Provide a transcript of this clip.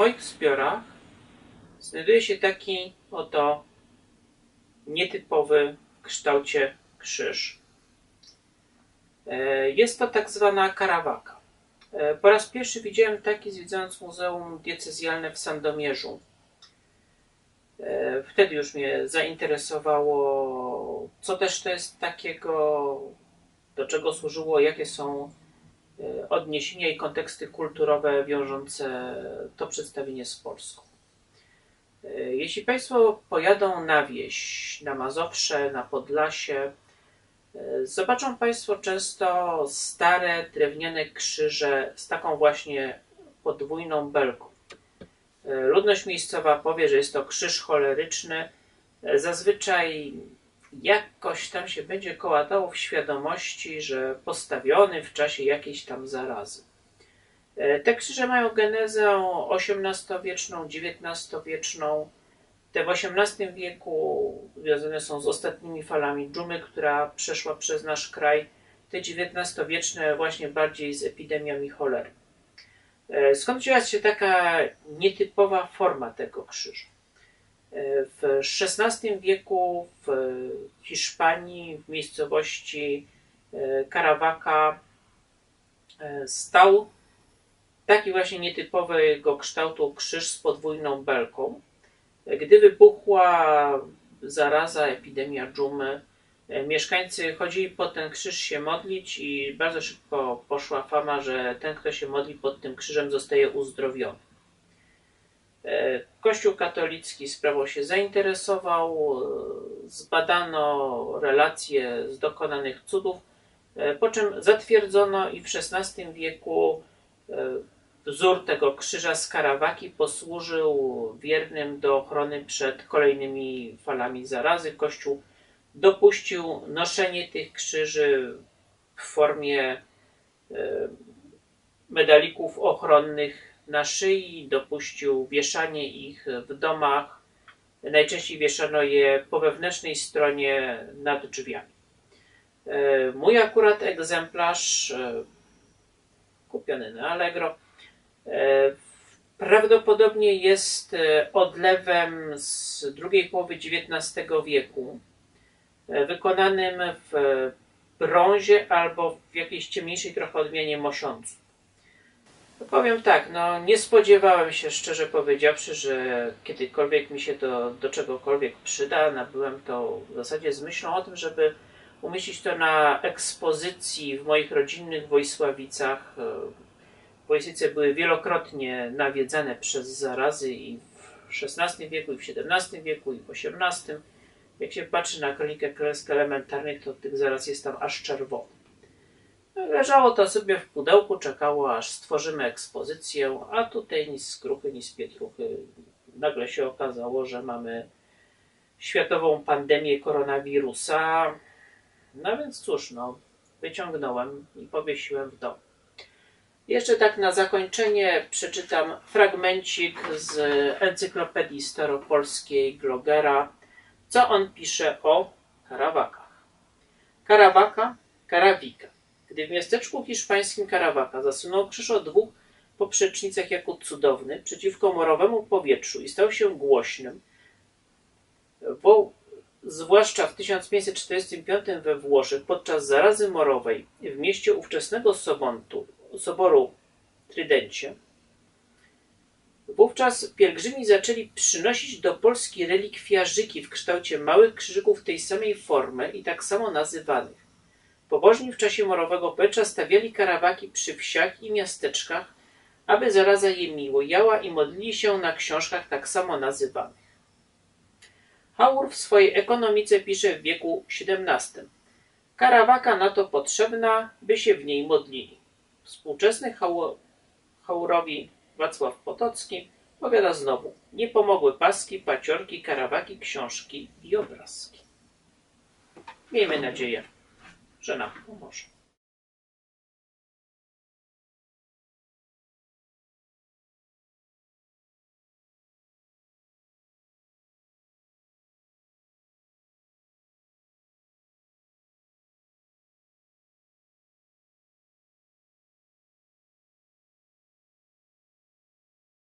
moich zbiorach znajduje się taki oto nietypowy w kształcie krzyż. E, jest to tak zwana karawaka. E, po raz pierwszy widziałem taki zwiedzając Muzeum Diecezjalne w Sandomierzu. E, wtedy już mnie zainteresowało, co też to jest takiego, do czego służyło, jakie są odniesienia i konteksty kulturowe wiążące to przedstawienie z Polską. Jeśli Państwo pojadą na wieś, na Mazowsze, na Podlasie, zobaczą Państwo często stare drewniane krzyże z taką właśnie podwójną belką. Ludność miejscowa powie, że jest to krzyż choleryczny. Zazwyczaj jakoś tam się będzie kołatało w świadomości, że postawiony w czasie jakiejś tam zarazy. Te krzyże mają genezę XVIII-wieczną, XIX-wieczną. Te w XVIII wieku związane są z ostatnimi falami dżumy, która przeszła przez nasz kraj. Te XIX-wieczne właśnie bardziej z epidemiami cholery. Skąd wzięła się taka nietypowa forma tego krzyża? W XVI wieku w Hiszpanii, w miejscowości Caravaca stał taki właśnie nietypowego kształtu krzyż z podwójną belką. Gdy wybuchła zaraza, epidemia dżumy, mieszkańcy chodzili po ten krzyż się modlić i bardzo szybko poszła fama, że ten, kto się modli pod tym krzyżem, zostaje uzdrowiony. Kościół katolicki sprawą się zainteresował, zbadano relacje z dokonanych cudów, po czym zatwierdzono i w XVI wieku Wzór tego krzyża z Karawaki posłużył wiernym do ochrony przed kolejnymi falami zarazy. Kościół dopuścił noszenie tych krzyży w formie e, medalików ochronnych na szyi, dopuścił wieszanie ich w domach. Najczęściej wieszano je po wewnętrznej stronie nad drzwiami. E, mój akurat egzemplarz e, kupiony na Allegro E, prawdopodobnie jest odlewem z drugiej połowy XIX wieku, wykonanym w brązie albo w jakiejś ciemniejszej trochę odmianie mosiądzu. No powiem tak, no nie spodziewałem się, szczerze powiedziawszy, że kiedykolwiek mi się to do czegokolwiek przyda. Nabyłem to w zasadzie z myślą o tym, żeby umieścić to na ekspozycji w moich rodzinnych Wojsławicach Wojsyce były wielokrotnie nawiedzane przez zarazy i w XVI wieku, i w XVII wieku, i w XVIII. Jak się patrzy na kronikę klęsk elementarnych, to tych zaraz jest tam aż czerwono. Leżało to sobie w pudełku, czekało aż stworzymy ekspozycję, a tutaj nic z kruchy, nic pietruchy. Nagle się okazało, że mamy światową pandemię koronawirusa. No więc cóż, no, wyciągnąłem i powiesiłem w domu. Jeszcze tak na zakończenie przeczytam fragmencik z encyklopedii staropolskiej Glogera, co on pisze o karawakach. Karawaka, karawika. Gdy w miasteczku hiszpańskim Karawaka zasunął krzyż o dwóch poprzecznicach jako cudowny przeciwko morowemu powietrzu i stał się głośnym, wo, zwłaszcza w 1545 we Włoszech podczas zarazy morowej w mieście ówczesnego Sobontu, soboru Trydencie. Wówczas pielgrzymi zaczęli przynosić do Polski relikwiarzyki w kształcie małych krzyżyków tej samej formy i tak samo nazywanych. Pobożni w czasie morowego pecza stawiali karawaki przy wsiach i miasteczkach, aby zaraza je miło jała i modlili się na książkach tak samo nazywanych. Haur w swojej ekonomice pisze w wieku XVII. Karawaka na to potrzebna, by się w niej modlili. Współczesny Haurowi Wacław Potocki powiada znowu Nie pomogły paski, paciorki, karawaki, książki i obrazki. Miejmy nadzieję, że nam pomoże.